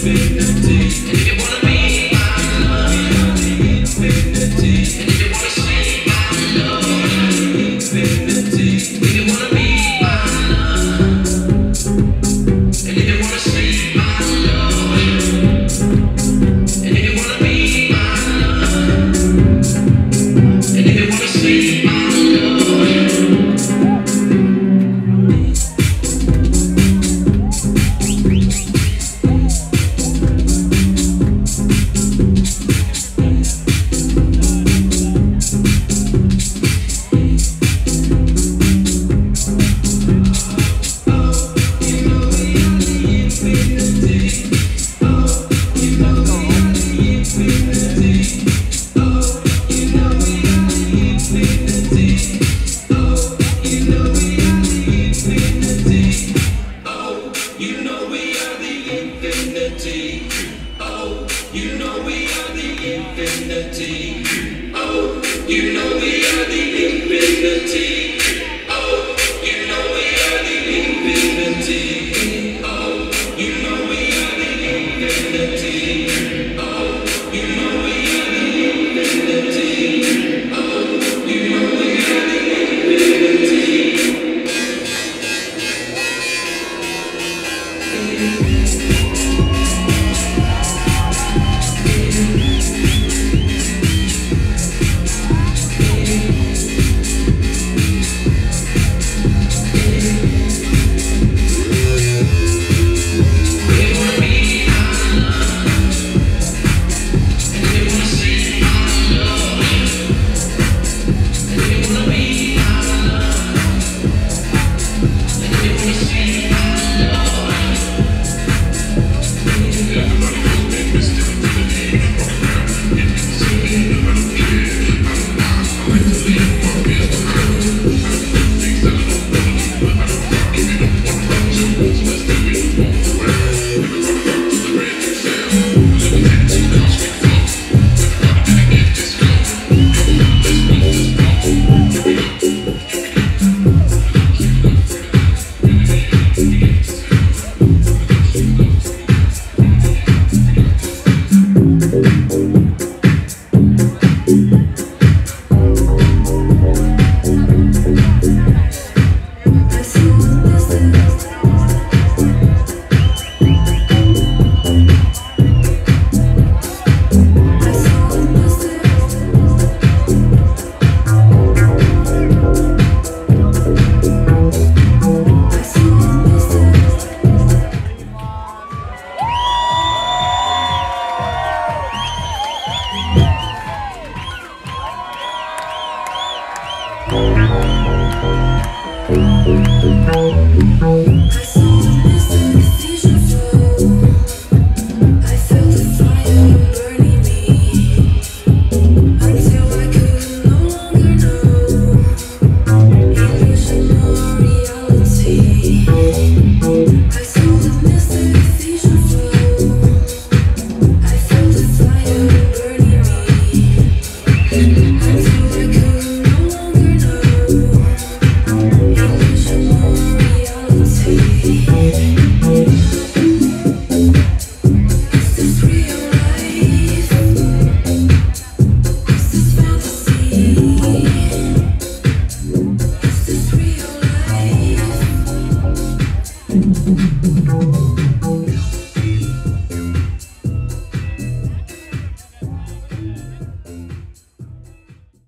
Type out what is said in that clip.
fate and take You know we are the infinity. Oh, you know we are the infinity. Oh, you know we are the infinity.